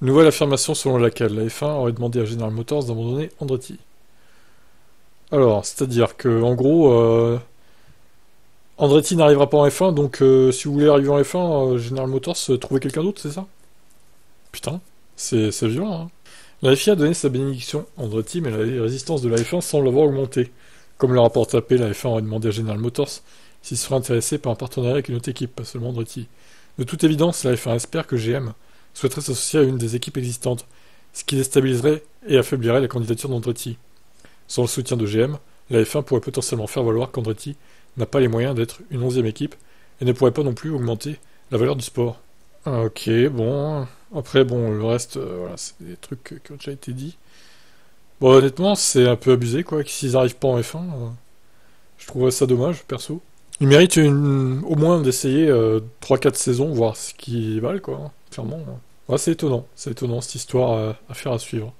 Nouvelle affirmation selon laquelle la F1 aurait demandé à General Motors d'abandonner Andretti. Alors, c'est-à-dire que, en gros, euh, Andretti n'arrivera pas en F1, donc euh, si vous voulez arriver en F1, euh, General Motors, trouvez quelqu'un d'autre, c'est ça? Putain, c'est violent, hein La FIA a donné sa bénédiction à Andretti, mais la résistance de la F1 semble avoir augmenté. Comme le rapport tapé, la F1 aurait demandé à General Motors s'il serait intéressé par un partenariat avec une autre équipe, pas seulement Andretti. De toute évidence, la F1 espère que GM souhaiterait s'associer à une des équipes existantes, ce qui déstabiliserait et affaiblirait la candidature d'Andretti. Sans le soutien de GM, la F1 pourrait potentiellement faire valoir qu'Andretti n'a pas les moyens d'être une onzième équipe et ne pourrait pas non plus augmenter la valeur du sport. Ok, bon. Après, bon, le reste, euh, voilà, c'est des trucs qui ont déjà été dit. Bon, honnêtement, c'est un peu abusé, quoi, s'ils n'arrivent pas en F1. Euh, je trouverais ça dommage, perso. Ils méritent au moins d'essayer 3-4 euh, saisons, voir ce qu'ils valent, quoi, clairement. c'est étonnant, c'est étonnant cette histoire à faire à suivre.